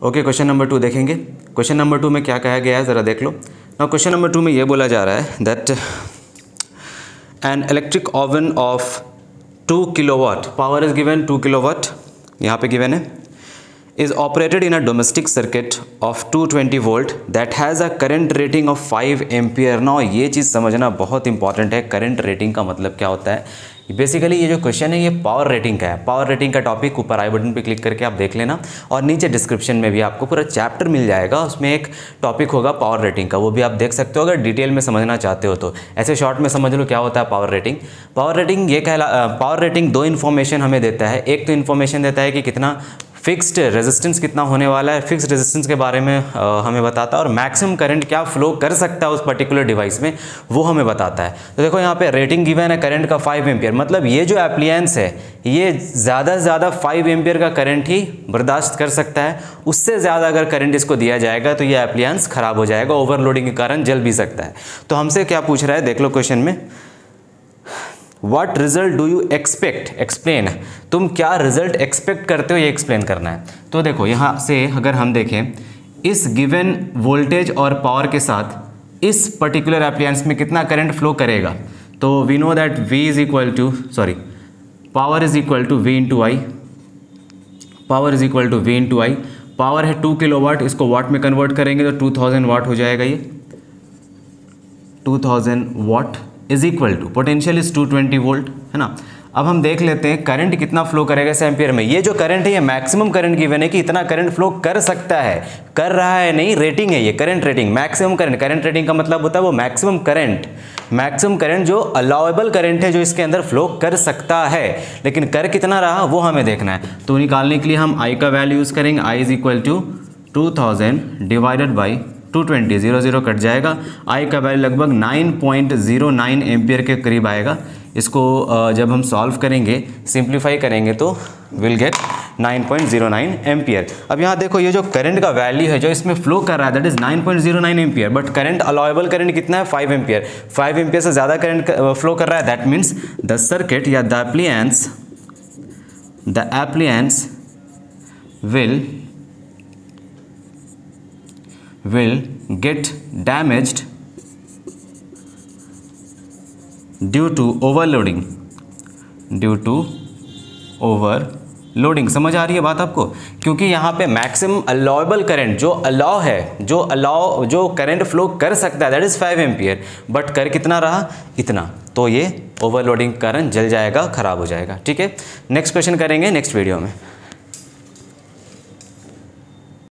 Okay question number two देखेंगे। Question number two में क्या कहा गया है, ज़रा देख लो। ना क्वेश्चन नंबर टू में ये बोला जा रहा है that an electric oven of two kilowatt power is given two kilowatt यहाँ पे गिवन है। Is operated in a domestic circuit of 220 volt that has a current rating of 5 ampere. Now, ये चीज़ समझना बहुत इंपॉर्टेंट है। करंट रेटिंग का मतलब क्या होता है? बेसिकली ये जो क्वेश्चन है, ये पावर रेटिंग का है। पावर रेटिंग का टॉपिक ऊपर आई बटन पे क्लिक करके आप देख लेना और नीचे डिस्क्रिप्शन में भी आपको पूरा चैप्टर मिल जाएगा। उसमें एक टॉपिक होगा पावर रेटिंग का। वो भी आप देख सकते हो अगर डिटेल में समझना चाहते हो तो। ऐसे शॉर्ट में समझ लो क्या होता है पावर रेटिंग पावर रेटिंग ये कहला पावर रेटिंग दो इन्फॉर्मेशन हमें देता है। एक तो इन्फॉर्मेशन देता है कि कितना फिक्स्ड रेजिस्टेंस कितना होने वाला है? फिक्स्ड रेजिस्टेंस के बारे में आ, हमें बताता है और मैक्सिमम करंट क्या फ्लो कर सकता है उस पर्टिकुलर डिवाइस में वो हमें बताता है। तो देखो यहाँ पे रेटिंग गिवन है करंट का 5 एम्पियर मतलब ये जो एप्लियंस है ये ज़्यादा से ज़्यादा 5 एम्पियर का करंट ही बर्दाश्त कर सकता है। उससे ज़्यादा अगर करंट इसको दिया जाएगा तो ये एप्लियंस ख़राब हो जाएगा ओवरलोडिंग के कारण जल भी सकता है। तो हमसे क्या पूछ रहा है? देख लो क्वेश्चन में। What result do you expect explain तुम क्या रिज़ल्ट एक्सपेक्ट करते हो ये एक्सप्लेन करना है। तो देखो, यहाँ से अगर हम देखें, इस गिवन वोल्टेज और पावर के साथ इस पर्टिकुलर एप्लियंस में कितना करंट फ्लो करेगा? तो we know that V is equal to sorry power is equal to V into I power is equal to V into I power है टू किलो वाट इसको watt में convert करेंगे तो to thousand वाट हो जाएगा ये। Two thousand watt is equal to potential is 220 volt है ना? अब हम देख लेते हैं करंट कितना फ्लो करेगा इस एम्पियर में। ये जो करंट है, ये मैक्सिमम करंट गिवन है कि इतना करंट फ्लो कर सकता है। कर रहा है नहीं रेटिंग है ये current rating maximum current current rating का मतलब होता है वो मैक्सिमम करंट मैक्सिमम करंट जो अलाउेबल करंट है, जो इसके अंदर फ्लो कर सकता है। लेकिन कर कितना रहा, वो हमें देखना है। तो निकालने के लिए हम आई का वैल्यू यूज़ करेंगे। I is equal to two thousand divided by two twenty, zero zero cut जाएगा। आई का वैल्यू लगभग nine point zero nine ampere के करीब आएगा। इसको जब हम सॉल्व करेंगे सिंप्लीफाई करेंगे तो विल गेट 9.09 एम्पियर। अब यहाँ देखो, ये जो करंट का वैल्यू है, जो इसमें फ्लो कर रहा है that is 9.09 ampere. But current allowable current कितना है? 5 एम्पियर। 5 एम्पियर से ज़्यादा करंट फ्लो कर रहा है दैट मीन्स द सर्किट या the appliances the appliances will will get damaged due to overloading. Due to overloading. समझ आ रही है बात आपको? क्योंकि यहाँ पे मैक्सिमम अलाउेबल करंट जो अलाउ है, जो अलाउ जो करंट फ्लो कर सकता है that is five ampere but कर कितना रहा? इतना. तो ये ओवरलोडिंग कारण जल जाएगा, ख़राब हो जाएगा. ठीक है? नेक्स्ट क्वेश्चन करेंगे नेक्स्ट वीडियो में.